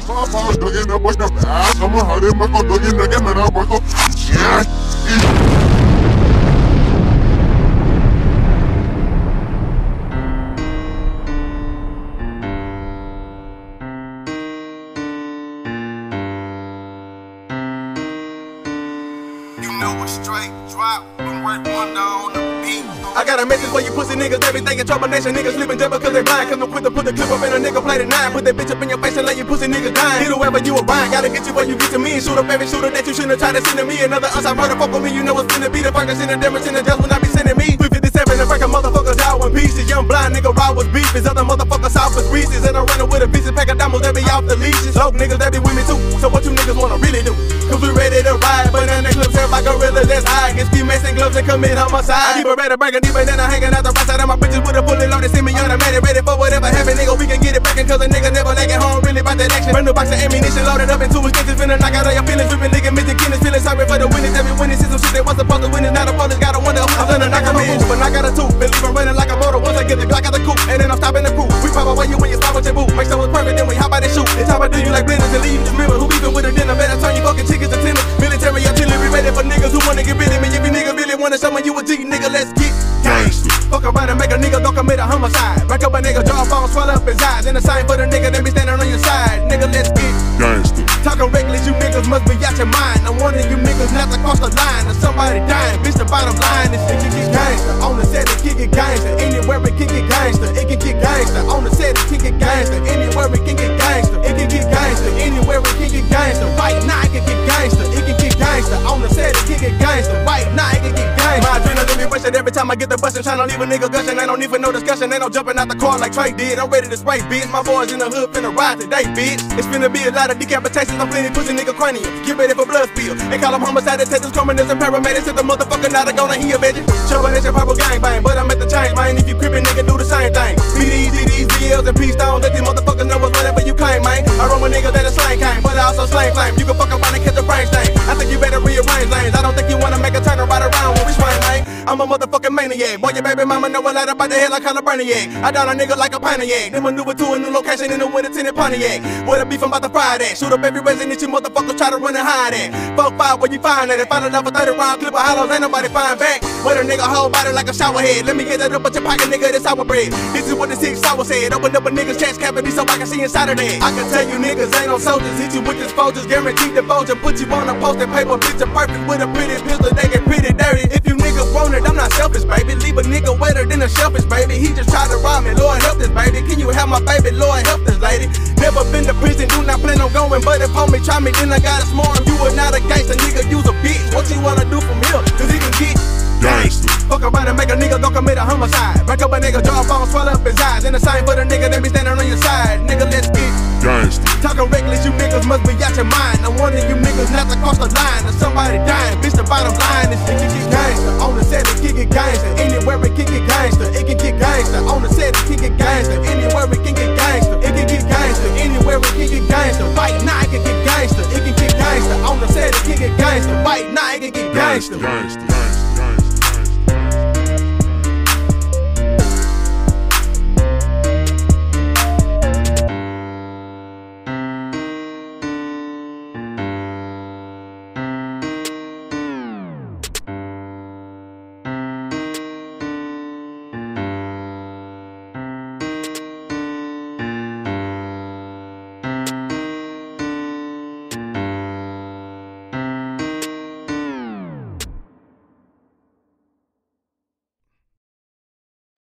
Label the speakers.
Speaker 1: Papa, doggy, na baka ass. I'm a hard mako, doggy, na gana na bako. Yeah.
Speaker 2: You know it's straight drop, work one on the beat.
Speaker 3: I got a message for you pussy niggas, everything in trouble nation. Niggas sleeping just because they blind. Come quick to put the clip up in a nigga play nine. Put that bitch up in your face and let you pussy niggas dying. Hit whoever you a bind, gotta get you where you get to me. Shoot up every shooter that you shouldn't try to send to me. Another us, I murder fuck with me, you know it's finna be the fuckers in the difference in the just when I be sending me. 357 and break a motherfucker in pieces. Young blind nigga ride with beef. His other motherfuckers out with Reese's. And I'm running with a piece of pack of diamonds that be off the leashes. Low niggas that be with me too. So what you niggas wanna really do? But then the clips like gorillas that's high. Get ski mask and gloves and commit homicide. I a red break a deep and I'm hanging out the right side of my bitches with a fully loaded semi automatic. Ready for whatever happen, nigga. We can get it back cause a nigga never lagging home. Really about that action. Brand new box of ammunition loaded up into his stitches. Finna knock out all your feelings. Ripping ligaments and killings. Feeling sorry for the winners. Every winning is some shit they was supposed to win. It's not a bonus. Gotta wonder who's gonna knock them in. But I got a two. Believe I'm running like a motor. Once I get the Glock out the coupe. And then I'm stopping the crew. We pop away you when you stop with your boot. Make sure it's perfect. Then we hop out and shoot. It's time I do you like blenders and leave you river. Who even with a dinner? Get gangsta. Fuck around and make a nigga go commit a homicide. Rack up a nigga jawbone, swell up his eyes. And the sign for the nigga that be standing on your side. Nigga, let's get
Speaker 1: Gangster.
Speaker 3: Talking reckless, you niggas must be out your mind. I'm warning you niggas not to cross the line. Or somebody dying, bitch, the bottom line is it can get gangster. On the set, it can get gangster. Time I get the bus bustin'. Tryna leave a nigga gushing. Ain't no need for no discussion. Ain't no jumping out the car like Trey did. I'm ready to spray, bitch. My boys in the hood finna ride today, bitch. It's finna be a lot of decapitations. I'm plenty pussy nigga cranium. Get ready for blood spill. They call them homicide detectives, criminals, and paramedics. If the motherfucker not a gonna hear, bitch. Trouble, that's your purple gang bang. But I'm I'm a motherfucking maniac. Boy, your baby mama know a lot about the hell like Color Berniac. I down a nigga like a Pontiac. Then maneuver to a new location in the winter tinted Pontiac. Boy, the beef I'm about to fry that. Shoot up every resident you motherfuckers try to run and hide at. Fuck five when you find that. If I don't for 30 round clip of hollows, ain't nobody find back. With a nigga whole body like a shower head. Let me get that up at your pocket, nigga, this sour bread. This is what the six sour said. Open up a nigga's chest cavity so I can see inside of that. I can tell you niggas ain't no soldiers. Hit you with exposures, guaranteed the devotion. Put you on a posted paper, picture perfect with a pretty pistol. They get pretty Can you help my baby? Lord help this lady. Never been to prison, do not plan on going. But if homie try me, then I got a smart. You are not a gangster, nigga. You's a bitch. What you wanna do from here? Cause he can get
Speaker 1: Gangster.
Speaker 3: Fuck around and make a nigga go commit a homicide. Rack up a nigga jawbone, swell up his eyes. And the same for the nigga that be standing on your side. Nigga, let's get
Speaker 1: Gangster.
Speaker 3: Talking reckless, you niggas must be out your mind. I'm warning you niggas not to cross the line. Or somebody dying, bitch, the bottom line is it can get gangster. On the set, it get gangster. gangster. gangster. gangster.